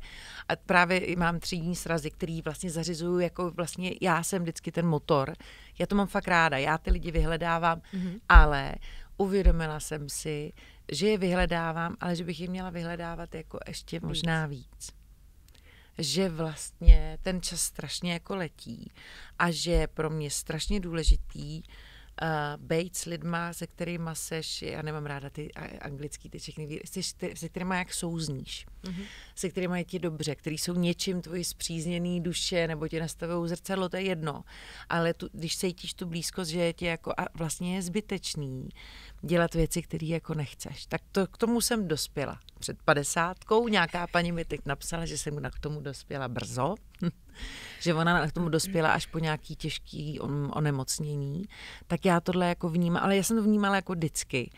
A právě mám třídní srazy, který vlastně zařizuju jako vlastně já jsem vždycky ten motor. Já to mám fakt ráda. Já ty lidi vyhledávám, mm-hmm. ale uvědomila jsem si, že je vyhledávám, ale že bych je měla vyhledávat jako ještě možná víc že vlastně ten čas strašně jako letí a že je pro mě strašně důležitý uh, bejt s lidma, se kterými seš, já nemám ráda ty anglický, ty všechny výry, se kterými jak souzníš, mm-hmm. se kterými je ti dobře, který jsou něčím tvoji zpřízněný duše, nebo ti nastavují zrcadlo, to je jedno. Ale tu, když cítíš tu blízkost, že je ti jako, a vlastně je zbytečný dělat věci, které jako nechceš. Tak to, k tomu jsem dospěla před padesátkou. Nějaká paní mi teď napsala, že jsem k tomu dospěla brzo. Že ona k tomu dospěla až po nějaký těžký onemocnění, tak já tohle jako vnímám, ale já jsem to vnímala jako vždycky.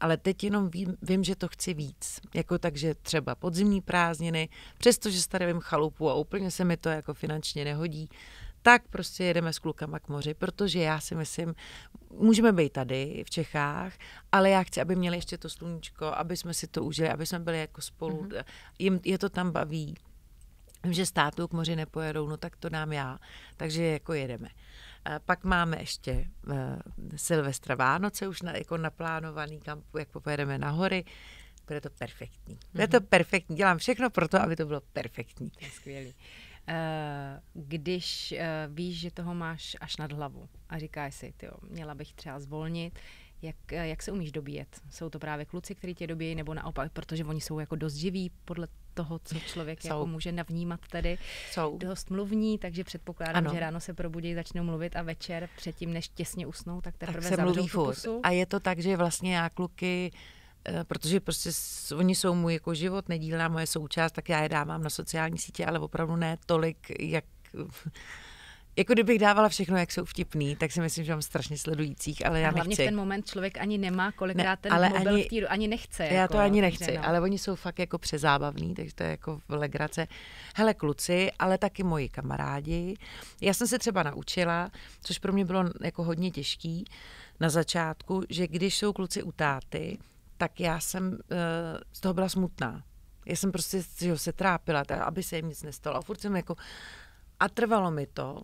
Ale teď jenom vím, vím, že to chci víc. Jako takže třeba podzimní prázdniny, přestože vím chalupu a úplně se mi to jako finančně nehodí, tak prostě jedeme s klukama k moři, protože já si myslím, můžeme být tady v Čechách, ale já chci, aby měli ještě to sluníčko, aby jsme si to užili, aby jsme byli jako spolu. Mm-hmm. Jim je to tam baví. Vím, že státu k moři nepojedou, no tak to dám já. Takže jako jedeme. Pak máme ještě uh, Silvestra Vánoce už na, jako naplánovaný, kam jak pojedeme na hory. Bude to perfektní. Bude to mhm. perfektní. Dělám všechno pro to, aby to bylo perfektní. To je skvělý. Uh, když uh, víš, že toho máš až nad hlavu a říkáš si, tyjo, měla bych třeba zvolnit, jak, jak se umíš dobíjet? Jsou to právě kluci, kteří tě dobíjí, nebo naopak, protože oni jsou jako dost živí podle toho, co člověk jako může navnímat tedy. Jsou. Dost mluvní, takže předpokládám, ano. že ráno se probudí, začnou mluvit a večer předtím, než těsně usnou, tak teprve tak se mluví furt. A je to tak, že vlastně já kluky eh, protože prostě oni jsou můj jako život, nedílná moje součást, tak já je dávám na sociální sítě, ale opravdu ne tolik, jak jako kdybych dávala všechno, jak jsou vtipný, tak si myslím, že mám strašně sledujících, ale já a hlavně nechci. v ten moment člověk ani nemá, kolikrát ne, ten ale mobil ani, v týru, ani nechce. Já jako, to ani nechci, no. ale oni jsou fakt jako přezábavní, takže to je jako v legrace. Hele, kluci, ale taky moji kamarádi. Já jsem se třeba naučila, což pro mě bylo jako hodně těžký na začátku, že když jsou kluci u táty, tak já jsem uh, z toho byla smutná. Já jsem prostě že se trápila, aby se jim nic nestalo. A furt jsem jako, a trvalo mi to,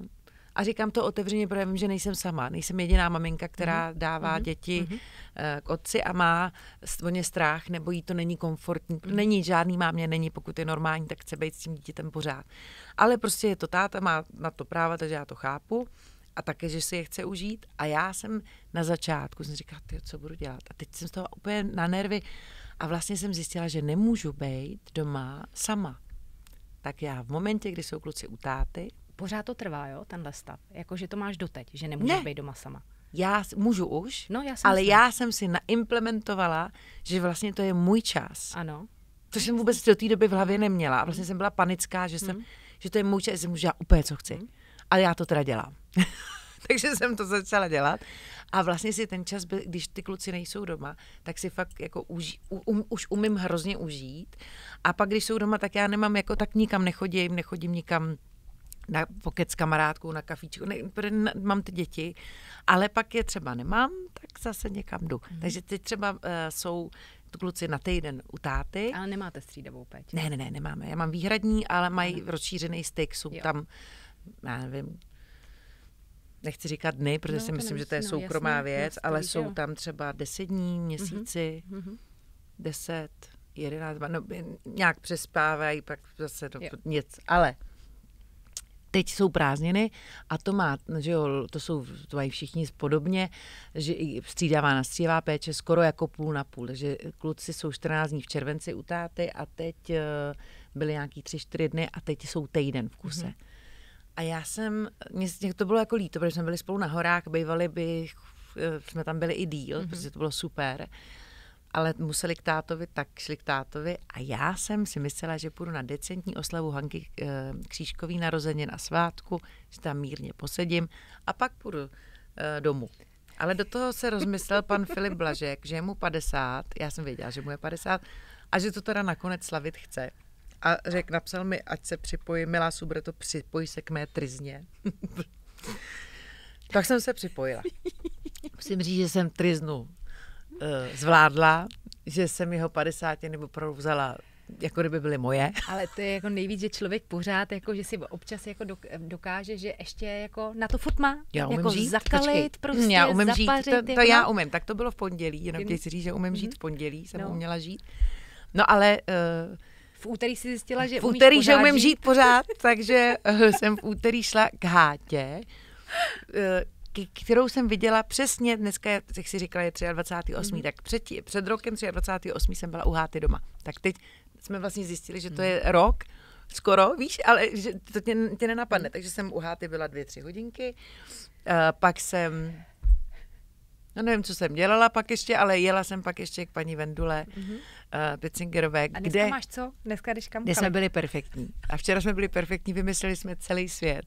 a říkám to otevřeně, protože vím, že nejsem sama. Nejsem jediná maminka, která mm dává mm děti mm k otci a má o ně strach, nebo jí to není komfortní. mm Není žádný mámě, není, pokud je normální, tak chce být s tím dítětem pořád. Ale prostě je to táta, má na to práva, takže já to chápu. A také, že si je chce užít. A já jsem na začátku jsem říkala, ty, co budu dělat. A teď jsem z toho úplně na nervy. A vlastně jsem zjistila, že nemůžu být doma sama. Tak já v momentě, kdy jsou kluci u táty, Pořád to trvá, jo, tenhle stav? Jako, že to máš doteď, že nemůžeš ne. být doma sama? já můžu už, No, já jsem ale se. já jsem si naimplementovala, že vlastně to je můj čas. Ano. Což jsem vůbec do té doby v hlavě neměla. A vlastně jsem byla panická, že, jsem, že to je můj čas, že jsem můžu dělat úplně, co chci. Ale já to teda dělám. Takže jsem to začala dělat. A vlastně si ten čas, byl- když ty kluci nejsou doma, tak si fakt jako uží, u, um, už umím hrozně užít. A pak, když jsou doma, tak já nemám jako, tak nikam nechodím, nechodím nikam na pokec s kamarádkou, na kafíčku, ne, mám ty děti, ale pak je třeba nemám, tak zase někam jdu. Mhm. Takže teď třeba uh, jsou kluci na týden u táty. Ale nemáte střídavou péči. Ne, ne, ne, nemáme. Já mám výhradní, ale mají rozšířený styk, jsou Jo. tam, já nevím, nechci říkat dny, protože No, si myslím, že to je nemusí, no, soukromá jasně, věc, to ale jsou jo. tam třeba deset dní, měsíci, Mhm. deset, jedenáct, no, nějak přespávají, pak zase Jo. nic. Ale teď jsou prázdniny a to má, že jo, to jsou, to mají všichni podobně, že i střídavá na střídavá péče skoro jako půl na půl, takže kluci jsou 14 dní v červenci u táty a teď eh, byly nějaký 3-4 dny a teď jsou týden v kuse. Mm-hmm. A já jsem, mě, to bylo jako líto, protože jsme byli spolu na horách, bývali by, eh, jsme tam byli i díl, mm-hmm. protože to bylo super ale museli k tátovi, tak šli k tátovi a já jsem si myslela, že půjdu na decentní oslavu Hanky eh, Křížkový narozenin a svátku, že tam mírně posedím a pak půjdu eh, domů. Ale do toho se rozmyslel pan Filip Blažek, že je mu 50, já jsem věděla, že mu je 50, a že to teda nakonec slavit chce. A řekl, napsal mi, ať se připojí, milá Subreto, připojí se k mé trizně. tak jsem se připojila. Musím říct, že jsem triznu zvládla, že jsem jeho 50 nebo vzala, jako kdyby byly moje. Ale to je jako nejvíc, že člověk pořád, jako, že si občas jako dok- dokáže, že ještě jako na to furt má. Já umím jako žít. zakalit, Počkej, prostě já umím žít. zapařit. To, to jako, já umím. Tak to bylo v pondělí, jenom Jen- chtěl si říct, že umím žít v pondělí, jsem No. uměla žít. No ale uh, V úterý si zjistila, že v umíš úterý, že umím žít pořád, takže uh, jsem v úterý šla k hátě, uh, kterou jsem viděla přesně, dneska, jak si říkala, je 23. Mm. tak před, před rokem 23. jsem byla u háty doma. Tak teď jsme vlastně zjistili, že to je rok, skoro, víš, ale že to tě, tě nenapadne. Takže jsem u háty byla dvě, tři hodinky, uh, pak jsem No nevím, co jsem dělala pak ještě, ale jela jsem pak ještě k paní Vendule mm-hmm. uh, Pitzingerové, A dneska kde... máš co? Dneska jdeš kam? Kde jsme byli perfektní. A včera jsme byli perfektní, vymysleli jsme celý svět.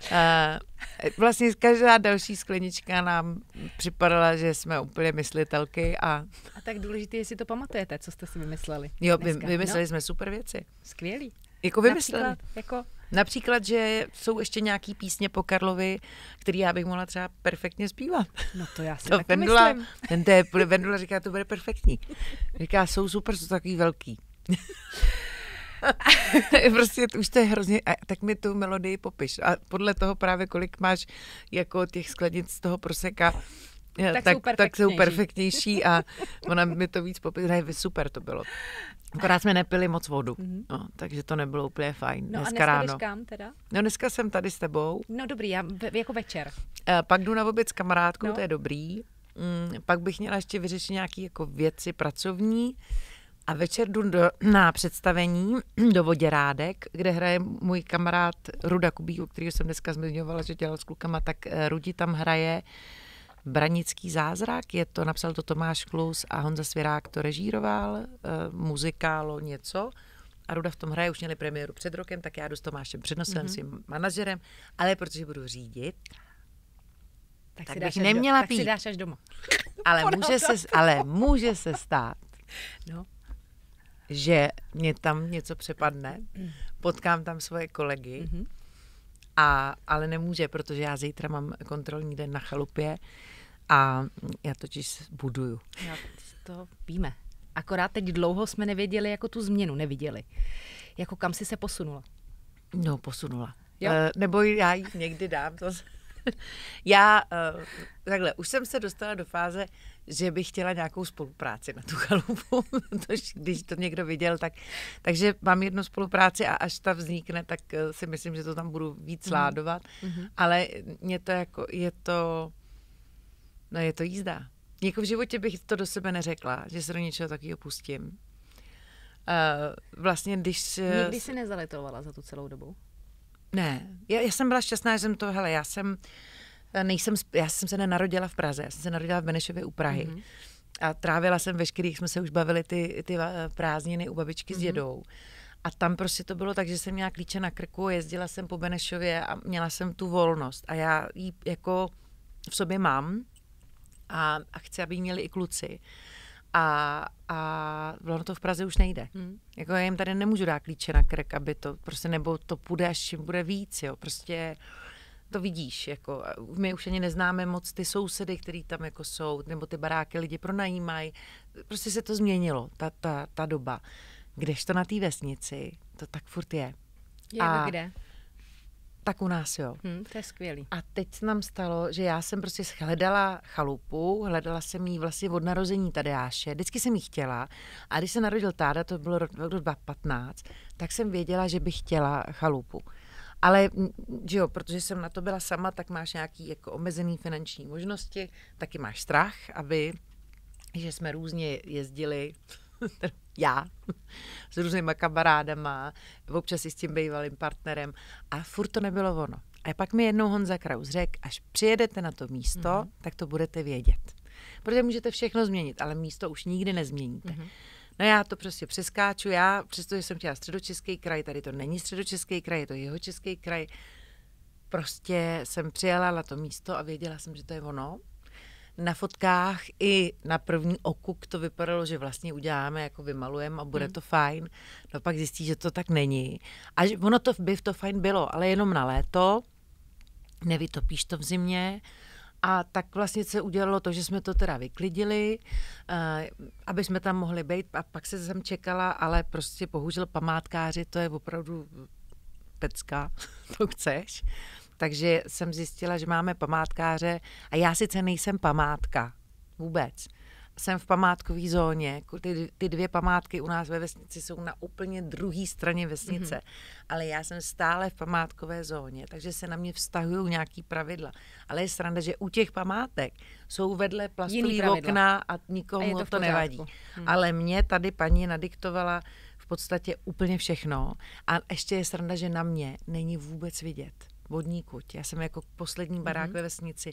Uh, vlastně každá další sklenička nám připadala, že jsme úplně myslitelky a A tak důležité je, jestli to pamatujete, co jste si vymysleli. jo, vy, dneska. vymysleli No, jsme super věci. skvělý. Jako vymysleli. Například, jako, Například, že jsou ještě nějaký písně po Karlovi, který já bych mohla třeba perfektně zpívat. no to já si To taky Vendula, myslím. ten té, Vendula říká, to bude perfektní. Říká, jsou super, jsou takový velký. prostě už to je hrozně, a tak mi tu melodii popiš. A podle toho právě, kolik máš jako těch sklenic z toho proseka, eh, Tak tak, jsou tak jsou perfektnější. perfektnější a ona mi to víc popisuje. Super to bylo. Akorát jsme nepili moc vodu, no, takže to nebylo úplně fajn. No a dneska dneska ráno. kam teda? No dneska jsem tady s tebou, No dobrý, já, ve- jako večer. Eh, Pak jdu na oběd s kamarádkou, no. to je dobrý. Mm, pak bych měla ještě vyřešit nějaké jako věci pracovní. A večer jdu do, na představení do Voděrádek, kde hraje můj kamarád Ruda Kubík, který jsem dneska zmiňovala, že dělal s klukama, tak eh, Rudi tam hraje Branický zázrak, je to, napsal to Tomáš Klus a Honza Svěrák to režíroval, eh, muzikálo něco. A Ruda v tom hraje, už měli premiéru před rokem, tak já jdu s Tomášem Přednosem, mm-hmm. svým manažerem, ale protože budu řídit, Tak si bych neměla do, Tak si pít. dáš až doma. ale může, se, ale může se stát, No. Že mě tam něco přepadne, potkám tam svoje kolegy, Mhm. a, ale nemůže, protože já zítra mám kontrolní den na chalupě a já totiž buduju. Já to víme. Akorát teď dlouho jsme nevěděli, jako tu změnu neviděli. Jako kam si se posunula. No, posunula. Jo. Uh, nebo já ji někdy dám. To... já, uh, takhle, už jsem se dostala do fáze, že bych chtěla nějakou spolupráci na tu chalupu, tož, když to někdo viděl, tak, takže mám jednu spolupráci a až ta vznikne, tak uh, si myslím, že to tam budu víc sládovat, mm-hmm. ale mě to jako, je to, no je to jízda. Jako v životě bych to do sebe neřekla, že se do něčeho takového pustím. Uh, vlastně, když... eh, Nikdy si nezalitovala za tu celou dobu. Ne, já, já jsem byla šťastná, že jsem to, hele, já jsem nejsem, já jsem se nenarodila v Praze, já jsem se narodila v Benešově u Prahy. Mm-hmm. A trávila jsem veškerých, jsme se už bavili ty, ty prázdniny u babičky mm-hmm. s dědou. A tam prostě to bylo tak, že jsem měla klíče na krku, jezdila jsem po Benešově a měla jsem tu volnost. A já ji jako v sobě mám a, a chci, aby ji měli i kluci. A, a ono to v Praze už nejde. Hmm. Jako já jim tady nemůžu dát klíče na krk, aby to prostě, nebo to půjde, až čím bude víc, jo. Prostě to vidíš, jako my už ani neznáme moc ty sousedy, který tam jako jsou, nebo ty baráky lidi pronajímají. Prostě se to změnilo, ta, ta, ta doba. Kdežto na té vesnici, to tak furt je. Je a kde? Tak u nás, jo. Hmm, to je skvělý. A teď se nám stalo, že já jsem prostě hledala chalupu, hledala jsem jí vlastně od narození Tadeáše, vždycky jsem jí chtěla. A když se narodil táda, to bylo rok 2015, tak jsem věděla, že bych chtěla chalupu. Ale, že jo, protože jsem na to byla sama, tak máš nějaký jako omezený finanční možnosti, taky máš strach, aby, že jsme různě jezdili já s různýma kamarádama, občas i s tím bývalým partnerem a furt to nebylo ono. A pak mi jednou Honza Kraus řekl, až přijedete na to místo, mm-hmm. tak to budete vědět. Protože můžete všechno změnit, ale místo už nikdy nezměníte. Mm-hmm. No já to prostě přeskáču, já, přestože jsem chtěla středočeský kraj, tady to není středočeský kraj, je to jeho český kraj, prostě jsem přijela na to místo a věděla jsem, že to je ono na fotkách i na první okuk to vypadalo, že vlastně uděláme, jako vymalujeme a bude hmm. to fajn. No pak zjistí, že to tak není. A že ono to by to fajn bylo, ale jenom na léto, nevytopíš to v zimě. A tak vlastně se udělalo to, že jsme to teda vyklidili, uh, aby jsme tam mohli být a pak se jsem čekala, ale prostě bohužel památkáři, to je opravdu pecka, to chceš. Takže jsem zjistila, že máme památkáře a já sice nejsem památka vůbec. Jsem v památkové zóně. Ty, ty dvě památky u nás ve vesnici jsou na úplně druhé straně vesnice. Mm-hmm. Ale já jsem stále v památkové zóně, takže se na mě vztahují nějaký pravidla. Ale je sranda, že u těch památek jsou vedle plastové okna a nikomu a to, to nevadí. Hmm. Ale mě tady paní nadiktovala v podstatě úplně všechno. A ještě je sranda, že na mě není vůbec vidět vodní kuť. Já jsem jako poslední barák mm-hmm. ve vesnici.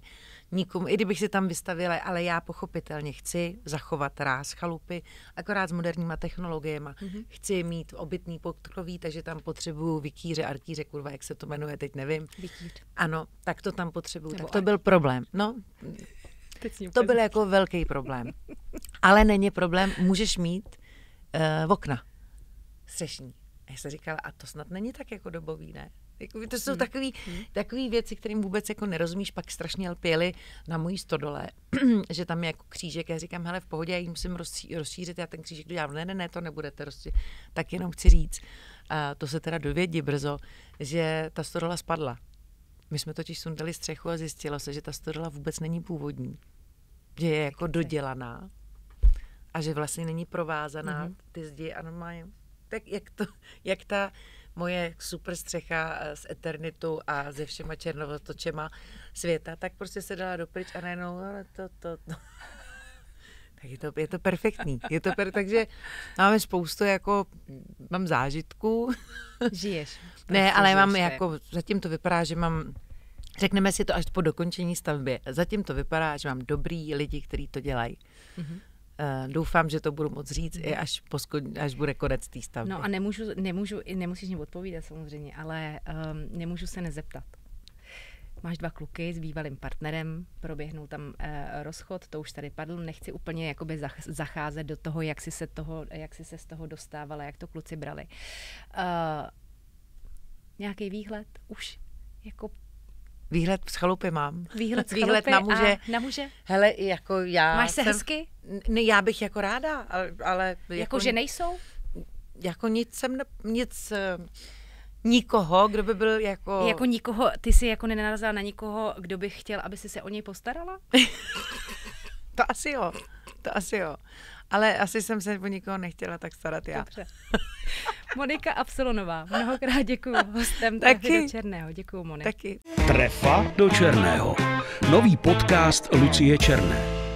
Nikomu, i kdybych si tam vystavila, ale já pochopitelně chci zachovat ráz chalupy, akorát s moderníma technologiemi. Mm-hmm. Chci mít obytný pokroví, takže tam potřebuju vikýře, arkýře, kurva, jak se to jmenuje, teď nevím. Vikýř. Ano, tak to tam potřebuju. tak to byl problém. No, to byl jako velký problém. Ale není problém, můžeš mít uh, okna střešní. A já jsem říkala, a to snad není tak jako dobový, ne? Jako, to jsou takové hmm. takový věci, kterým vůbec jako nerozumíš, pak strašně lpěli na mojí stodole, že tam je jako křížek. Já říkám, hele, v pohodě, já ji musím rozšířit, já ten křížek dělám. Ne, ne, ne, to nebudete rozšířit. Tak jenom chci říct, a to se teda dovědí brzo, že ta stodola spadla. My jsme totiž sundali střechu a zjistilo se, že ta stodola vůbec není původní. Že je jako dodělaná a že vlastně není provázaná mm-hmm. ty zdi a normálně. Tak jak, to, jak ta moje super střecha z eh, Eternitu a ze všema černovotočema světa, tak prostě se dala dopryč a najednou no, to, to, to. Tak je to, je to perfektní. Je to per, takže máme spoustu, jako, mám zážitků. Žiješ. ne, ale mám jako, zatím to vypadá, že mám Řekneme si to až po dokončení stavby. Zatím to vypadá, že mám dobrý lidi, kteří to dělají. Mm-hmm. Uh, doufám, že to budu moc říct i až, posko, až bude konec té stavby. No a nemůžu, nemůžu, nemusíš mě odpovídat samozřejmě, ale um, nemůžu se nezeptat. Máš dva kluky s bývalým partnerem, proběhnul tam uh, rozchod, to už tady padl, nechci úplně jakoby zacházet do toho, jak si se, toho, jak si se z toho dostávala, jak to kluci brali. Uh, nějaký výhled už jako Výhled z chalupy mám. Výhled z Výhled na muže. A na muže? Hele, jako já Máš se jsem, hezky? Ne, já bych jako ráda, ale... ale jako, jako že nejsou? Jako nic jsem, ne, nic, eh, nikoho, kdo by byl jako... Jako nikoho, ty jsi jako nenarazila na nikoho, kdo by chtěl, aby si se o něj postarala? to asi jo, to asi jo. Ale asi jsem se o nikoho nechtěla tak starat já. Dobře. Monika Absolonová, mnohokrát děkuji hostem Taky. do Černého. Děkuji, Monika. Taky. Trefa do Černého. Nový podcast Lucie Černé.